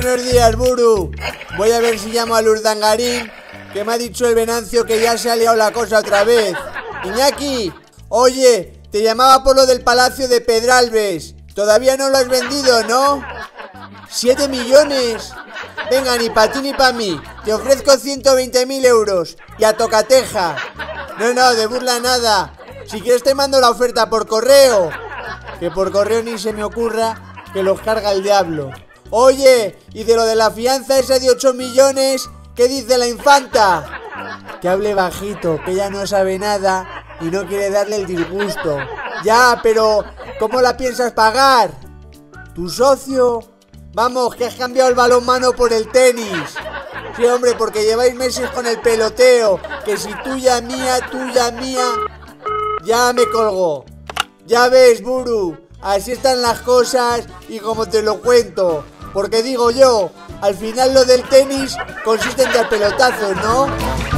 Buenos días, Buru. Voy a ver si llamo a Lurdangarín, que me ha dicho el Venancio que ya se ha liado la cosa otra vez. Iñaki, oye, te llamaba por lo del Palacio de Pedralbes. Todavía no lo has vendido, ¿no? ¿Siete millones? Venga, ni para ti ni para mí. Te ofrezco 120.000 euros. Y a tocateja. No, no, de burla nada. Si quieres te mando la oferta por correo. Que por correo ni se me ocurra que los carga el diablo. Oye, y de lo de la fianza esa de 8 millones, ¿qué dice la infanta? Que hable bajito, que ella no sabe nada y no quiere darle el disgusto. Ya, pero ¿cómo la piensas pagar? ¿Tu socio? Vamos, que has cambiado el balonmano por el tenis. Sí, hombre, porque lleváis meses con el peloteo. Que si tuya mía, tuya mía. Ya me colgó. Ya ves, Buru. Así están las cosas y como te lo cuento. Porque digo yo, al final lo del tenis consiste en dar pelotazos, ¿no?